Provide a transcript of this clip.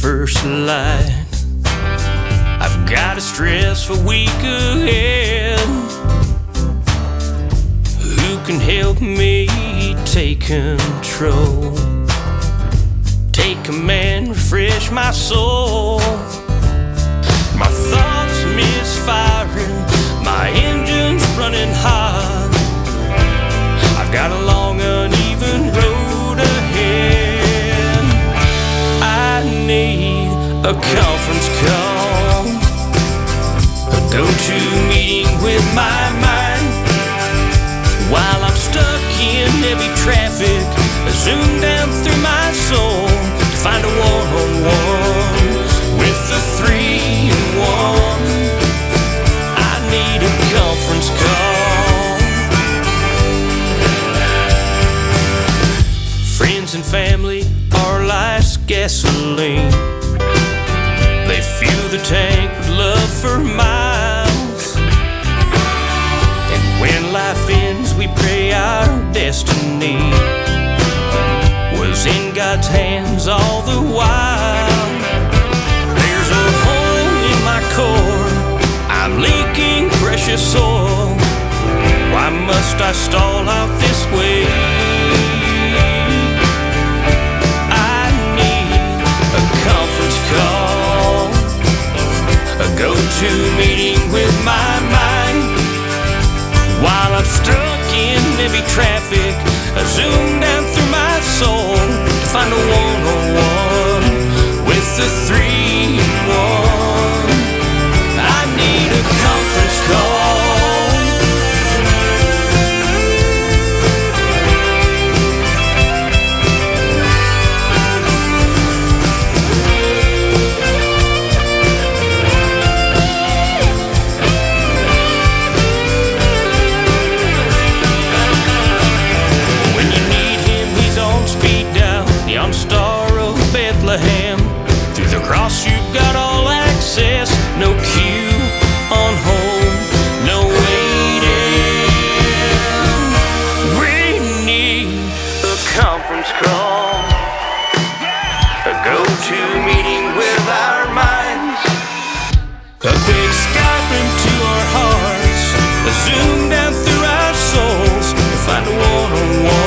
first light. I've got a stressful week ahead. Who can help me take control? Take command, refresh my soul. A conference call, a go to meeting with my mind. While I'm stuck in heavy traffic, I zoom down through my soul to find a one on one with the three in one. I need a conference call. Friends and family are life's gasoline. Destiny was in God's hands all the while. There's a hole in my core. I'm leaking precious oil. Why must I stall out this way? I need a conference call, a go-to meeting with my mind. While I'm stuck in heavy traffic, I zoom got all access, no queue on hold, no waiting. We need a conference call, a go-to meeting with our minds, a big Skype into our hearts, a zoom down through our souls, find a one-on-one.